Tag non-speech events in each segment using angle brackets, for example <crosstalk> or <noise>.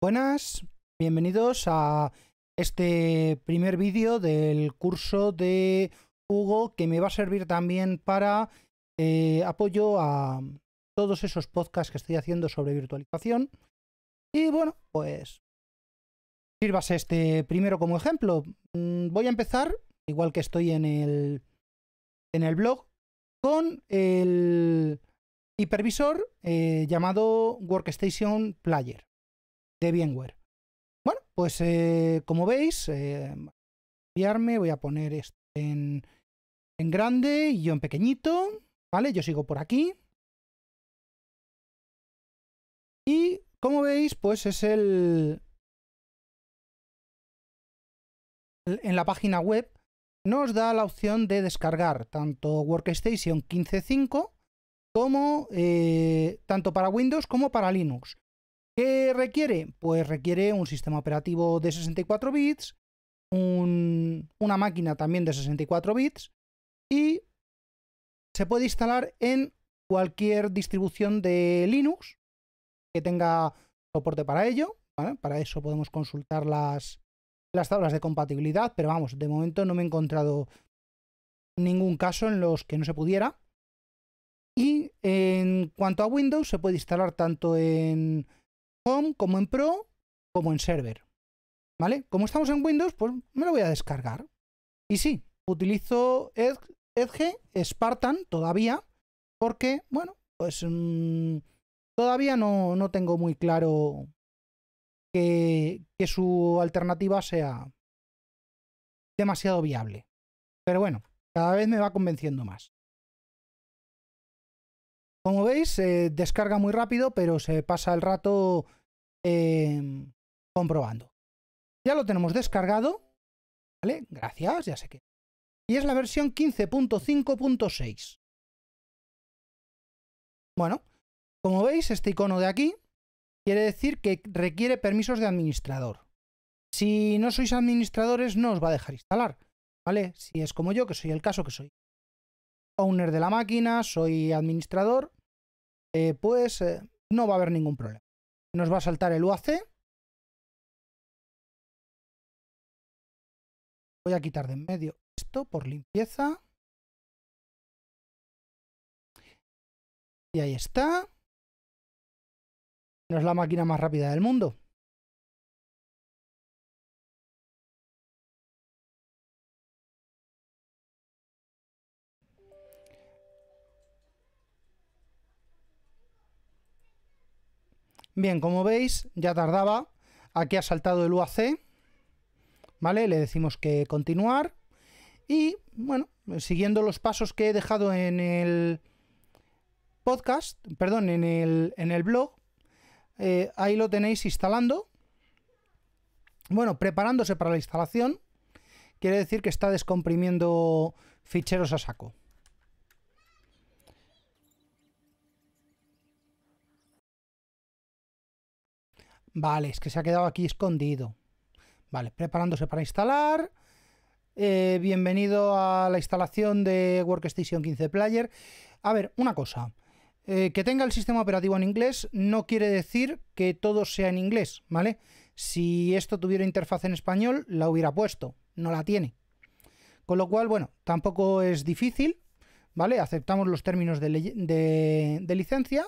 Buenas, bienvenidos a este primer vídeo del curso de Hugo que me va a servir también para eh, apoyo a todos esos podcasts que estoy haciendo sobre virtualización. Y bueno, pues sírvase este primero como ejemplo. Mm, voy a empezar, igual que estoy en el, en el blog, con el hipervisor eh, llamado Workstation Player de VMware. Bueno, pues eh, como veis, eh, voy a poner esto en, en grande y yo en pequeñito, ¿vale? Yo sigo por aquí. Y como veis, pues es el... En la página web nos da la opción de descargar tanto Workstation 15.5 como eh, tanto para Windows como para Linux. ¿Qué requiere? Pues requiere un sistema operativo de 64 bits, una máquina también de 64 bits y se puede instalar en cualquier distribución de Linux que tenga soporte para ello. Para eso podemos consultar las, las tablas de compatibilidad, pero vamos, de momento no me he encontrado ningún caso en los que no se pudiera. Y en cuanto a Windows, se puede instalar tanto en como en Pro, como en Server. ¿Vale? Como estamos en Windows, pues me lo voy a descargar. Y sí, utilizo Edge Spartan todavía, porque, bueno, pues mm, todavía no, no, tengo muy claro que, que su alternativa sea demasiado viable. Pero bueno, cada vez me va convenciendo más. Como veis, se descarga muy rápido, pero se pasa el rato Em, comprobando. Ya lo tenemos descargado. ¿Vale? Gracias, ya sé que. Y es la versión 15.5.6. Bueno, como veis, este icono de aquí quiere decir que requiere permisos de administrador. Si no sois administradores, no os va a dejar instalar. ¿Vale? Si es como yo, que soy el caso, que soy owner de la máquina, soy administrador, eh, pues eh, no va a haber ningún problema nos va a saltar el UAC. Voy a quitar de en medio esto por limpieza. Y ahí está. No es la máquina más rápida del mundo. Bien, como veis, ya tardaba. Aquí ha saltado el UAC. ¿Vale? Le decimos que continuar. Y, bueno, siguiendo los pasos que he dejado en el podcast, perdón, en el, en el blog, eh, ahí lo tenéis instalando. Bueno, preparándose para la instalación. Quiere decir que está descomprimiendo ficheros a saco. Vale, es que se ha quedado aquí escondido. Vale, preparándose para instalar. Eh, bienvenido a la instalación de Workstation 15 Player. A ver, una cosa. Eh, que tenga el sistema operativo en inglés no quiere decir que todo sea en inglés, ¿vale? Si esto tuviera interfaz en español, la hubiera puesto. No la tiene. Con lo cual, bueno, tampoco es difícil, ¿vale? Aceptamos los términos de, de licencia.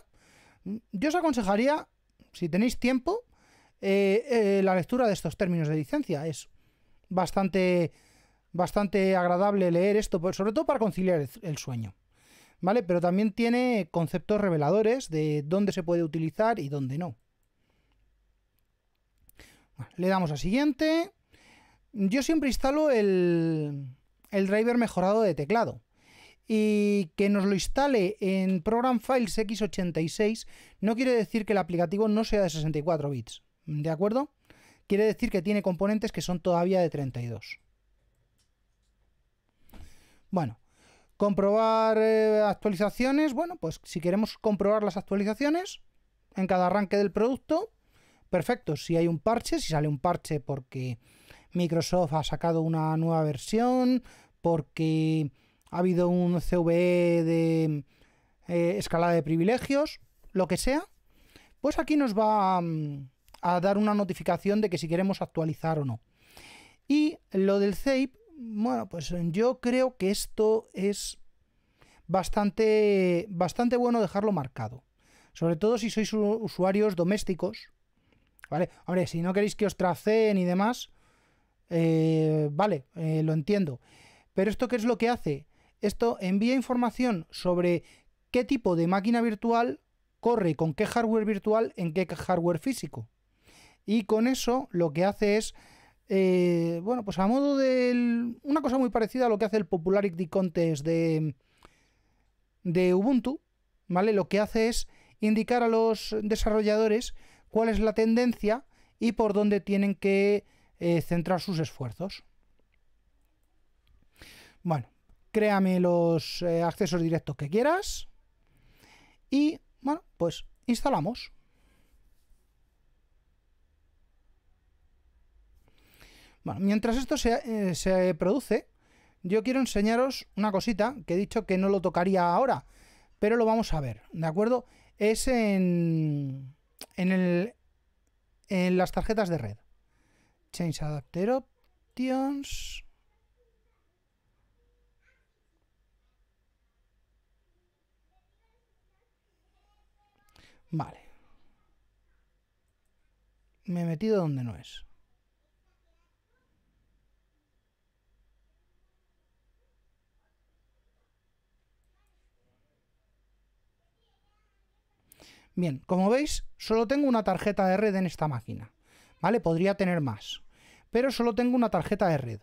Yo os aconsejaría, si tenéis tiempo, eh, eh, la lectura de estos términos de licencia. Es bastante, bastante agradable leer esto, sobre todo para conciliar el sueño. ¿Vale? Pero también tiene conceptos reveladores de dónde se puede utilizar y dónde no. le damos a siguiente. Yo siempre instalo el, el driver mejorado de teclado y que nos lo instale en Program Files x86 no quiere decir que el aplicativo no sea de 64 bits. ¿De acuerdo? Quiere decir que tiene componentes que son todavía de 32. Bueno, comprobar eh, actualizaciones. Bueno, pues si queremos comprobar las actualizaciones en cada arranque del producto, perfecto. Si hay un parche, si sale un parche porque Microsoft ha sacado una nueva versión, porque ha habido un CVE de eh, escalada de privilegios, lo que sea, pues aquí nos va... Mm, a dar una notificación de que si queremos actualizar o no. Y lo del ZAPE, bueno, pues yo creo que esto es bastante, bastante bueno dejarlo marcado. Sobre todo si sois usuarios domésticos. ¿Vale? Hombre, si no queréis que os traceen y demás, eh, vale, eh, lo entiendo. Pero esto qué es lo que hace? Esto envía información sobre qué tipo de máquina virtual corre con qué hardware virtual en qué hardware físico. Y con eso lo que hace es, eh, bueno, pues a modo de una cosa muy parecida a lo que hace el Popularity Contest de, de Ubuntu, ¿vale? Lo que hace es indicar a los desarrolladores cuál es la tendencia y por dónde tienen que eh, centrar sus esfuerzos. Bueno, créame los eh, accesos directos que quieras y, bueno, pues instalamos. Bueno, mientras esto se, eh, se, produce, yo quiero enseñaros una cosita que he dicho que no lo tocaría ahora, pero lo vamos a ver, ¿de acuerdo? Es en, en, el, en las tarjetas de red. Change Adapter Options. Vale. Me he metido donde no es. Bien, como veis, solo tengo una tarjeta de red en esta máquina. ¿Vale? Podría tener más. Pero solo tengo una tarjeta de red.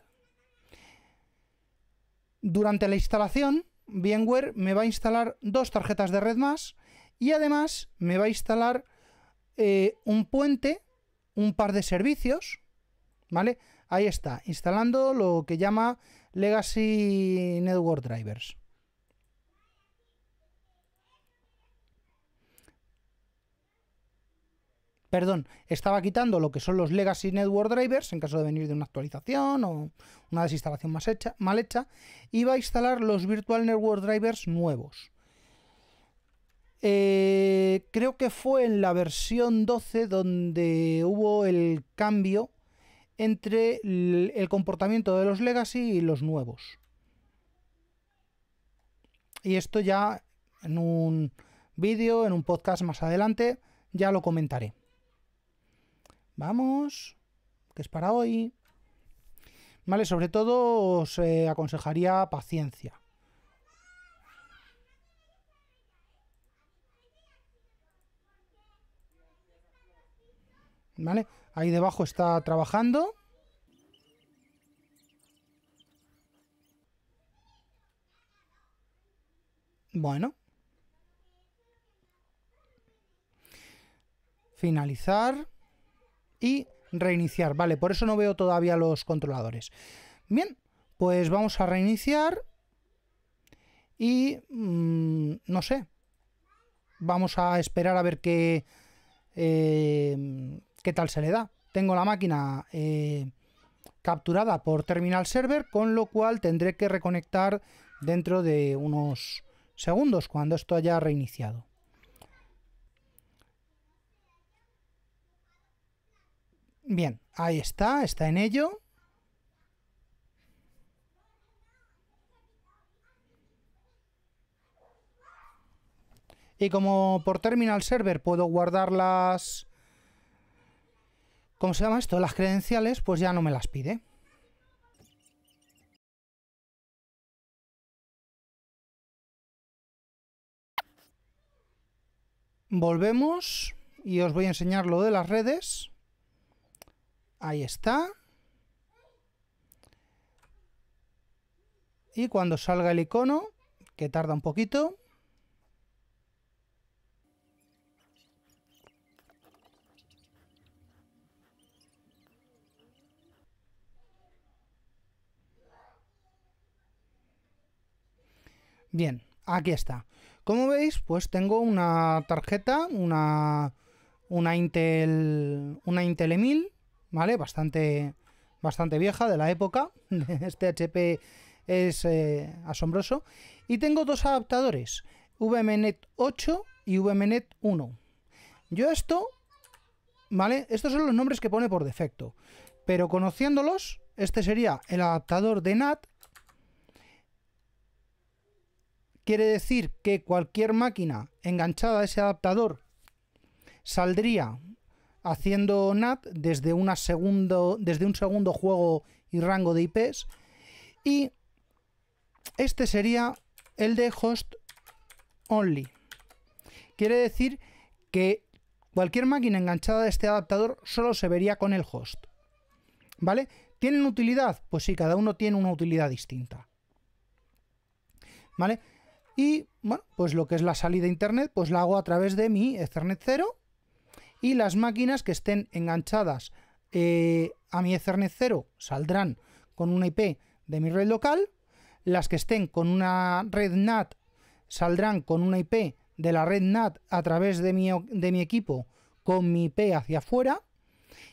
Durante la instalación, VMware me va a instalar dos tarjetas de red más y además me va a instalar eh, un puente, un par de servicios, ¿vale? Ahí está, instalando lo que llama Legacy Network Drivers. Perdón, estaba quitando lo que son los Legacy Network Drivers en caso de venir de una actualización o una desinstalación más hecha, mal hecha, va a instalar los Virtual Network Drivers nuevos. Eh, creo que fue en la versión 12 donde hubo el cambio entre el comportamiento de los legacy y los nuevos. Y esto ya en un vídeo, en un podcast más adelante, ya lo comentaré. Vamos, que es para hoy. Vale, sobre todo os eh, aconsejaría paciencia. ¿Vale? Ahí debajo está trabajando. Bueno. Finalizar. Y reiniciar. Vale, por eso no veo todavía los controladores. Bien, pues vamos a reiniciar. Y... Mmm, no sé. Vamos a esperar a ver qué... Eh, ¿Qué tal se le da? Tengo la máquina eh, capturada por terminal server, con lo cual tendré que reconectar dentro de unos segundos cuando esto haya reiniciado. Bien, ahí está, está en ello. Y como por terminal server puedo guardar las ¿Cómo se llama esto? Las credenciales, pues ya no me las pide. Volvemos y os voy a enseñar lo de las redes. Ahí está. Y cuando salga el icono, que tarda un poquito, Bien, aquí está. Como veis, pues tengo una tarjeta, una, una Intel, una Intel E1000, ¿vale? Bastante, bastante vieja de la época. <laughs> Este HP es eh, asombroso. Y tengo dos adaptadores, VMNet 8 y VMNet 1. Yo esto ¿vale? Estos son los nombres que pone por defecto. Pero conociéndolos, este sería el adaptador de NAT. Quiere decir que cualquier máquina enganchada a ese adaptador saldría haciendo NAT desde, segundo, desde un segundo juego y rango de IPs. Y este sería el de host only. Quiere decir que cualquier máquina enganchada a este adaptador solo se vería con el host. ¿Vale? ¿Tienen utilidad? Pues sí, cada uno tiene una utilidad distinta. ¿Vale? Y bueno, pues lo que es la salida a internet, pues la hago a través de mi Ethernet 0 y las máquinas que estén enganchadas eh, a mi Ethernet 0 saldrán con una IP de mi red local, las que estén con una red NAT saldrán con una IP de la red NAT a través de mi, de mi equipo con mi IP hacia afuera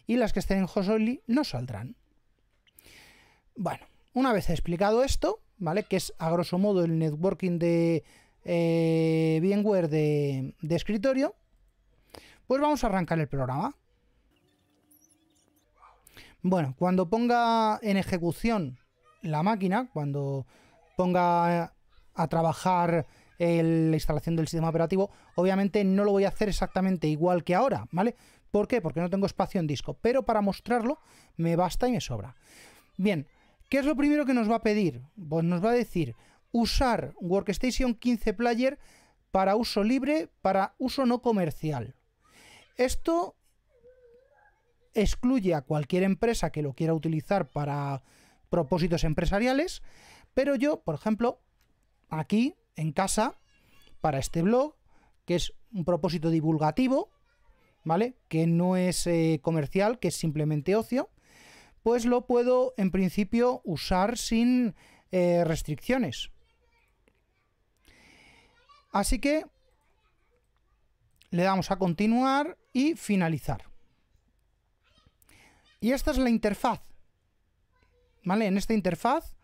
y las que estén en host no saldrán. Bueno, una vez explicado esto, ¿vale? Que es a grosso modo el networking de eh, VMware de escritorio, pues vamos a arrancar el programa. Bueno, cuando ponga en ejecución la máquina, cuando ponga a trabajar la instalación del sistema operativo, obviamente no lo voy a hacer exactamente igual que ahora, ¿vale? ¿Por qué? Porque no tengo espacio en disco, pero para mostrarlo me basta y me sobra. Bien, ¿qué es lo primero que nos va a pedir? Pues nos va a decir usar Workstation 15 Player para uso libre, para uso no comercial. Esto excluye a cualquier empresa que lo quiera utilizar para propósitos empresariales, pero yo, por ejemplo, aquí en casa, para este blog, que es un propósito divulgativo, ¿vale? Que no es eh, comercial, que es simplemente ocio, pues lo puedo en principio usar sin eh, restricciones. Así que le damos a continuar y finalizar. Y esta es la interfaz. ¿Vale? En esta interfaz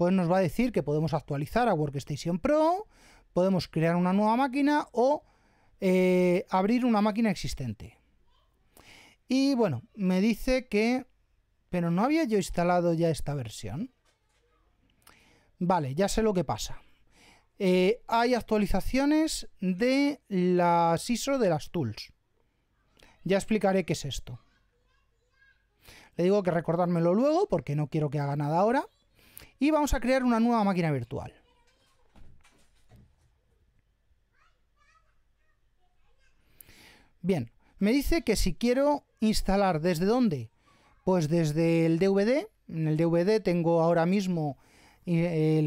pues nos va a decir que podemos actualizar a Workstation Pro, podemos crear una nueva máquina o eh, abrir una máquina existente. Y bueno, me dice que... Pero no había yo instalado ya esta versión. Vale, ya sé lo que pasa. Eh, hay actualizaciones de las ISO de las tools. Ya explicaré qué es esto. Le digo que recordármelo luego porque no quiero que haga nada ahora. Y vamos a crear una nueva máquina virtual. Bien, me dice que si quiero instalar desde dónde, pues desde el DVD. En el DVD tengo ahora mismo eh,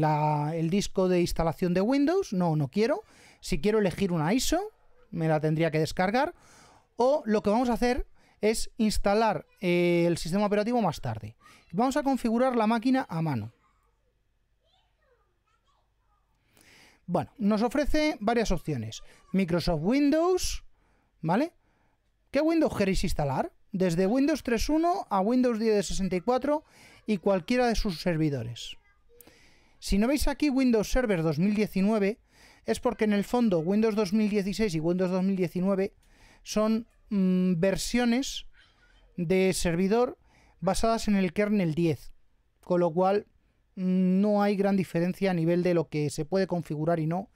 el disco de instalación de Windows, no, no quiero. Si quiero elegir una ISO, me la tendría que descargar. O lo que vamos a hacer es instalar eh, el sistema operativo más tarde. Vamos a configurar la máquina a mano. Bueno, nos ofrece varias opciones. Microsoft Windows, ¿vale? ¿Qué Windows queréis instalar? Desde Windows 3.1 a Windows 10 64 y cualquiera de sus servidores. Si no veis aquí Windows Server 2019, es porque en el fondo Windows 2016 y Windows 2019 son mm, versiones de servidor basadas en el kernel 10, con lo cual mm, no hay gran diferencia a nivel de lo que se puede configurar y no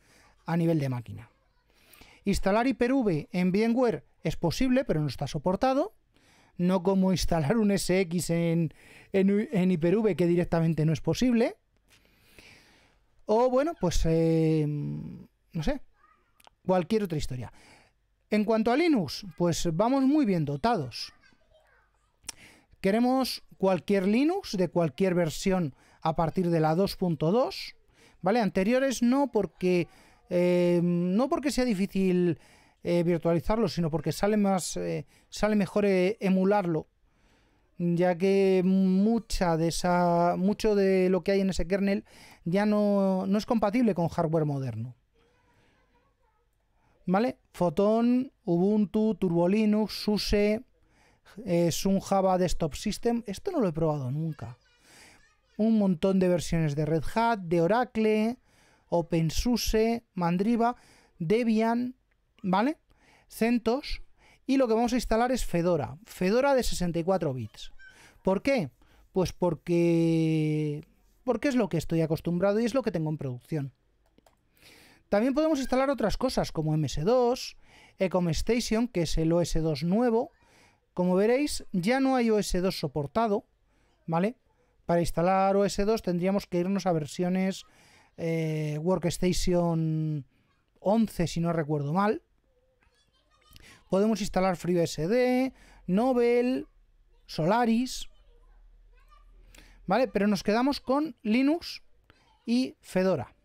a nivel de máquina. Instalar Hyper-V en VMware es posible, pero no está soportado. No como instalar un SX en, en, en Hyper-V, que directamente no es posible. O bueno, pues eh, no sé, cualquier otra historia. En cuanto a Linux, pues vamos muy bien dotados. Queremos cualquier Linux de cualquier versión a partir de la 2.2, ¿vale? Anteriores no porque eh, no porque sea difícil eh, virtualizarlo, sino porque sale más sale mejor emularlo ya que mucha de esa, mucho de lo que hay en ese kernel ya no, es compatible con hardware moderno. ¿Vale? Photon, Ubuntu, Turbo Linux, SUSE, es un Java Desktop System. Esto no lo he probado nunca. Un montón de versiones de Red Hat, de Oracle, OpenSUSE, Mandriva, Debian, ¿vale? CentOS Y lo que vamos a instalar es Fedora. Fedora de 64 bits. ¿Por qué? Pues porque... Porque es lo que estoy acostumbrado y es lo que tengo en producción. También podemos instalar otras cosas como MS2, Ecom Station, que es el OS2 nuevo. Como veréis, ya no hay OS2 soportado, ¿vale? Para instalar OS2 tendríamos que irnos a versiones eh, Workstation 11, si no recuerdo mal. Podemos instalar FreeBSD, Nobel, Solaris, ¿vale? Pero nos quedamos con Linux y Fedora.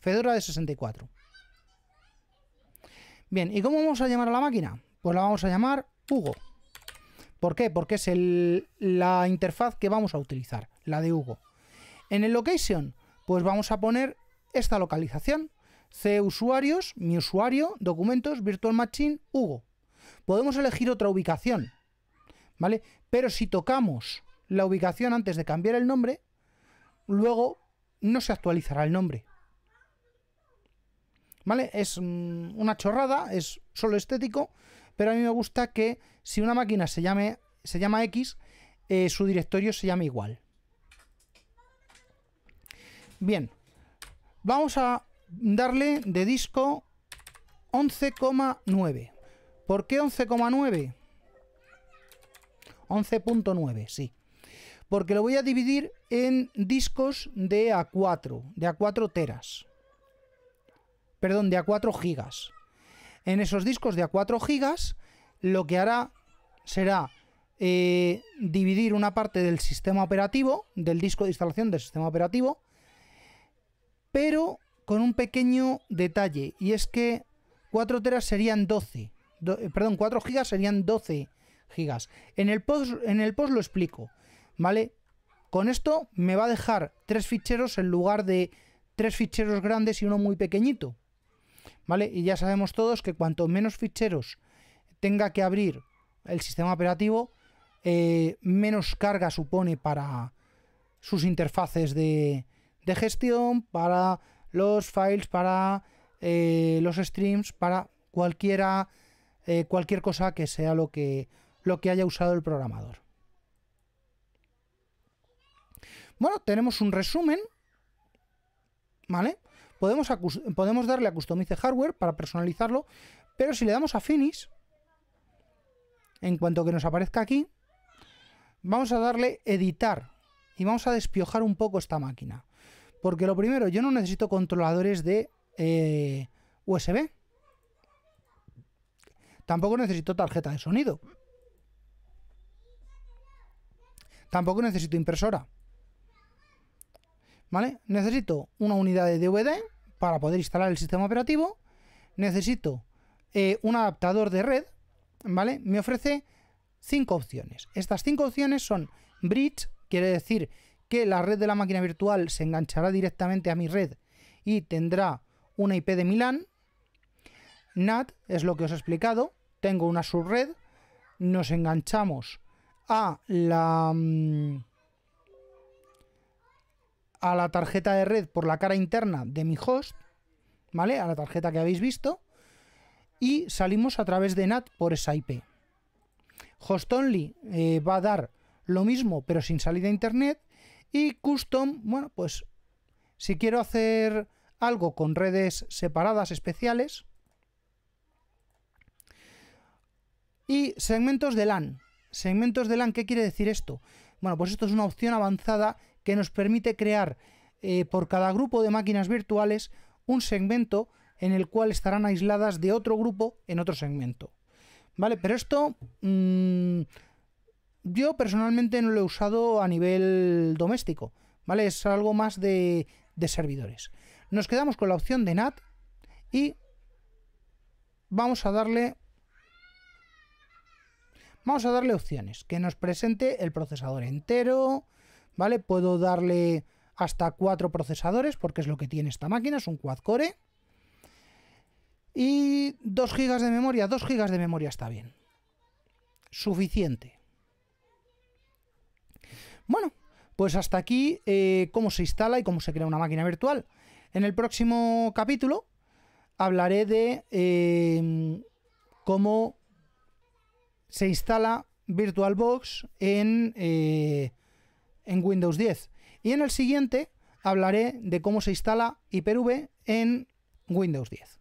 Fedora de 64. Bien, ¿y cómo vamos a llamar a la máquina? Pues la vamos a llamar Hugo. ¿Por qué? Porque es la interfaz que vamos a utilizar, la de Hugo. En el location, pues vamos a poner esta localización. C usuarios, mi usuario, documentos, virtual machine, Hugo. Podemos elegir otra ubicación, ¿vale? Pero si tocamos la ubicación antes de cambiar el nombre, luego no se actualizará el nombre. ¿Vale? Es mm, una chorrada, es solo estético, pero a mí me gusta que si una máquina se, se llama X, eh, su directorio se llame igual. Bien, vamos a darle de disco 11,9. ¿Por qué 11,9? 11.9, sí. Porque lo voy a dividir en discos de A4, de A4 teras. Perdón, de A4 gigas. En esos discos de A4 gigas, lo que hará será eh, dividir una parte del sistema operativo, del disco de instalación del sistema operativo, pero con un pequeño detalle, y es que 4 teras serían 12. Eh, perdón, 4 gigas serían 12 gigas. En el, post, en el post lo explico, ¿vale? Con esto me va a dejar tres ficheros en lugar de tres ficheros grandes y uno muy pequeñito. Y ya sabemos todos que cuanto menos ficheros tenga que abrir el sistema operativo, eh, menos carga supone para sus interfaces de, de gestión, para los files, para eh, los streams, para cualquiera eh, cualquier cosa que sea lo que, lo que haya usado el programador. Bueno, tenemos un resumen, ¿vale? Podemos, podemos darle a Customize Hardware para personalizarlo, pero si le damos a Finish, en cuanto que nos aparezca aquí, vamos a darle Editar y vamos a despiojar un poco esta máquina. Porque lo primero, yo no necesito controladores de eh, USB. Tampoco necesito tarjeta de sonido. Tampoco necesito impresora. ¿Vale? Necesito una unidad de DVD para poder instalar el sistema operativo. Necesito eh, un adaptador de red. ¿Vale? Me ofrece cinco opciones. Estas cinco opciones son Bridge, quiere decir que la red de la máquina virtual se enganchará directamente a mi red y tendrá una IP de Milán. NAT es lo que os he explicado tengo una subred, nos enganchamos a la mm, a la tarjeta de red por la cara interna de mi host, ¿vale? A la tarjeta que habéis visto y salimos a través de NAT por esa IP. Host Only eh, va a dar lo mismo pero sin salida a internet y Custom, bueno, pues si quiero hacer algo con redes separadas especiales, Y segmentos de LAN. Segmentos de LAN, ¿qué quiere decir esto? Bueno, pues esto es una opción avanzada que nos permite crear eh, por cada grupo de máquinas virtuales un segmento en el cual estarán aisladas de otro grupo en otro segmento. ¿Vale? Pero esto mm, yo personalmente no lo he usado a nivel doméstico. ¿Vale? Es algo más de, de servidores. Nos quedamos con la opción de NAT y vamos a darle Vamos a darle opciones, que nos presente el procesador entero, ¿vale? Puedo darle hasta cuatro procesadores, porque es lo que tiene esta máquina, es un quad core. Y 2 GB de memoria, 2 GB de memoria está bien. Suficiente. Bueno, pues hasta aquí eh, cómo se instala y cómo se crea una máquina virtual. En el próximo capítulo hablaré de eh, cómo se instala VirtualBox en, eh, en Windows 10. Y en el siguiente hablaré de cómo se instala Hyper-V en Windows 10.